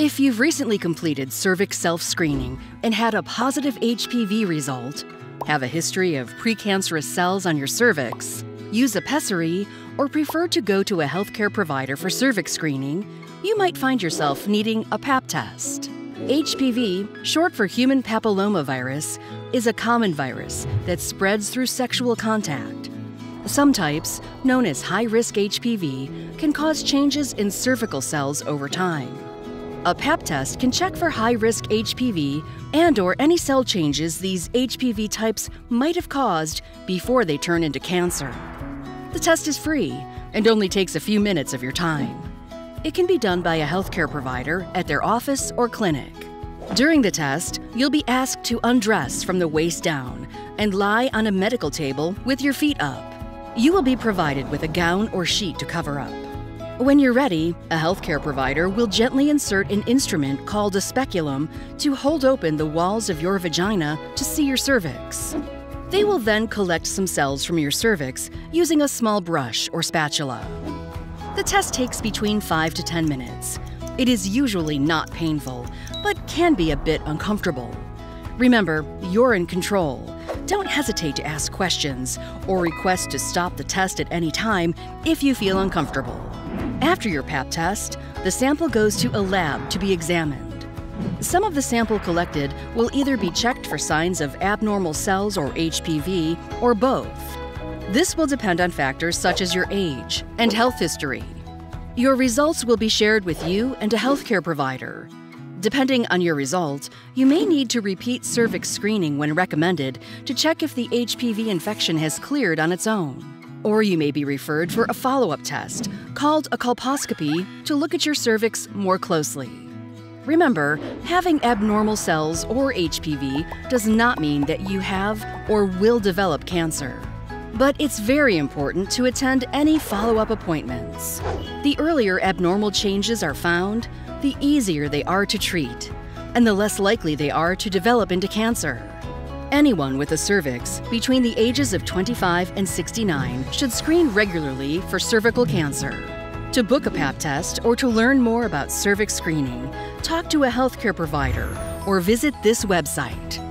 If you've recently completed cervix self screening and had a positive HPV result, have a history of precancerous cells on your cervix, use a pessary, or prefer to go to a healthcare provider for cervix screening, you might find yourself needing a pap test. HPV, short for human papillomavirus, is a common virus that spreads through sexual contact. Some types, known as high risk HPV, can cause changes in cervical cells over time. A pap test can check for high-risk HPV and or any cell changes these HPV types might have caused before they turn into cancer. The test is free and only takes a few minutes of your time. It can be done by a healthcare provider at their office or clinic. During the test, you'll be asked to undress from the waist down and lie on a medical table with your feet up. You will be provided with a gown or sheet to cover up. When you're ready, a healthcare provider will gently insert an instrument called a speculum to hold open the walls of your vagina to see your cervix. They will then collect some cells from your cervix using a small brush or spatula. The test takes between 5 to 10 minutes. It is usually not painful, but can be a bit uncomfortable. Remember, you're in control. Don't hesitate to ask questions or request to stop the test at any time if you feel uncomfortable. After your PAP test, the sample goes to a lab to be examined. Some of the sample collected will either be checked for signs of abnormal cells or HPV, or both. This will depend on factors such as your age and health history. Your results will be shared with you and a healthcare provider. Depending on your result, you may need to repeat cervix screening when recommended to check if the HPV infection has cleared on its own. Or you may be referred for a follow up test called a colposcopy to look at your cervix more closely. Remember, having abnormal cells or HPV does not mean that you have or will develop cancer. But it's very important to attend any follow up appointments. The earlier abnormal changes are found, the easier they are to treat, and the less likely they are to develop into cancer. Anyone with a cervix between the ages of 25 and 69 should screen regularly for cervical cancer. To book a PAP test or to learn more about cervix screening, talk to a healthcare provider or visit this website